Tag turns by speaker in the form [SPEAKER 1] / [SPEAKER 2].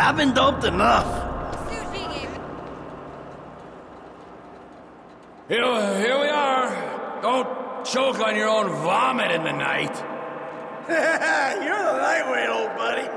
[SPEAKER 1] I've been doped enough.
[SPEAKER 2] Here, here we are. Don't choke on your own vomit in the night.
[SPEAKER 1] You're the lightweight, old buddy.